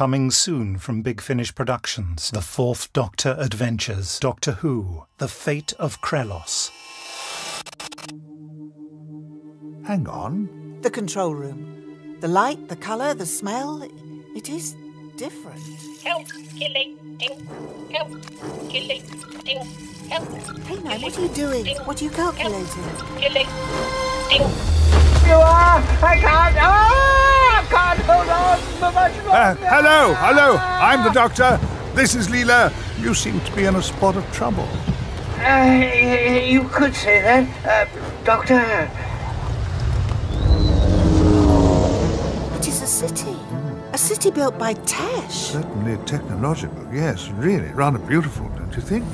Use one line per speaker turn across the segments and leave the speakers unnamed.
Coming soon from Big Finish Productions, The Fourth Doctor Adventures, Doctor Who, The Fate of Krelos.
Hang on.
The control room. The light, the colour, the smell, it is different.
Help, killing, ding. Help, killing, ding. Help.
Hey, now, what are you doing? What are you calculating?
Killing, ding.
You are! I can't! Ah! I can't hold on for much
Uh, hello, hello. I'm the doctor. This is Leela. You seem to be in a spot of trouble.
Uh, you could say that, uh, Doctor.
It is a city. A city built by Tesh.
Certainly technological, yes. Really, rather beautiful, don't you think?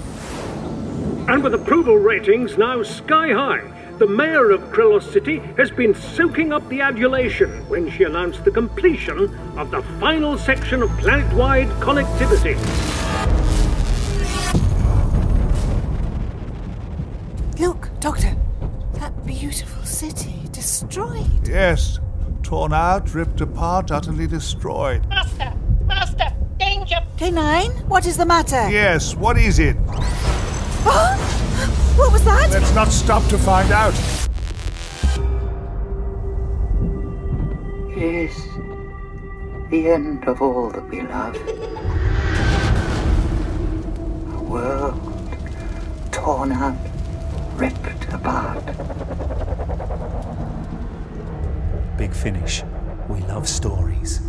And with approval ratings now sky high, the mayor of Krelos City has been soaking up the adulation when she announced the completion of the final section of planet-wide connectivity.
Look, Doctor. That beautiful city destroyed.
Yes. Torn out, ripped apart, utterly destroyed.
Master, master, danger.
K9, what is the matter?
Yes, what is it?
What?
Let's not stop to find out.
It is the end of all that we love. A world torn up, ripped apart.
Big Finish. We love stories.